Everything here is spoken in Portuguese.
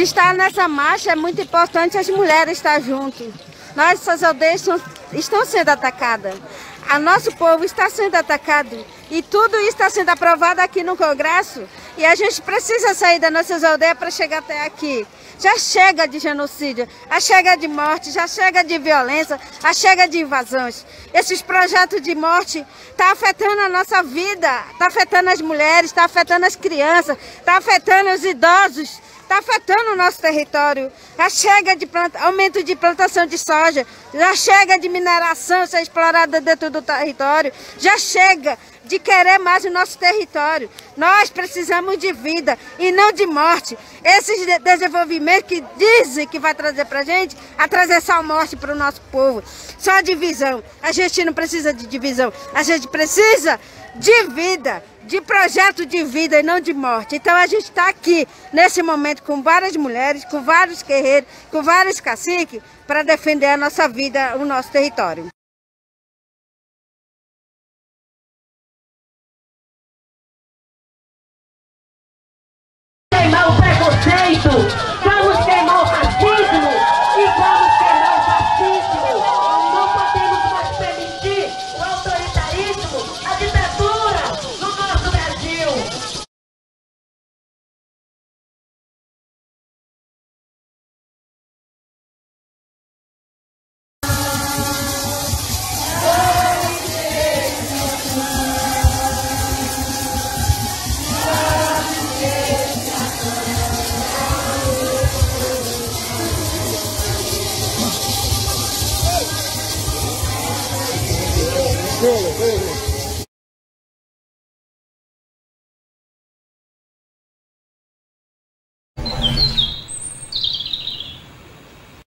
estar nessa marcha é muito importante as mulheres estar junto. Nossas aldeias estão, estão sendo atacadas. A nosso povo está sendo atacado. E tudo isso está sendo aprovado aqui no Congresso. E a gente precisa sair das nossas aldeias para chegar até aqui. Já chega de genocídio, já chega de morte, já chega de violência, já chega de invasões. Esses projetos de morte estão tá afetando a nossa vida, está afetando as mulheres, está afetando as crianças, está afetando os idosos, está afetando o nosso território. Já chega de planta, aumento de plantação de soja, já chega de mineração ser explorada dentro do território, já chega de querer mais o nosso território. Nós precisamos de vida e não de morte. Esses de desenvolvimentos que dizem que vai trazer para a gente, a trazer só morte para o nosso povo. Só divisão. A gente não precisa de divisão. A gente precisa de vida, de projeto de vida e não de morte. Então a gente está aqui, nesse momento, com várias mulheres, com vários guerreiros, com vários caciques, para defender a nossa vida, o nosso território. Preconceito, Vem, vem, vem.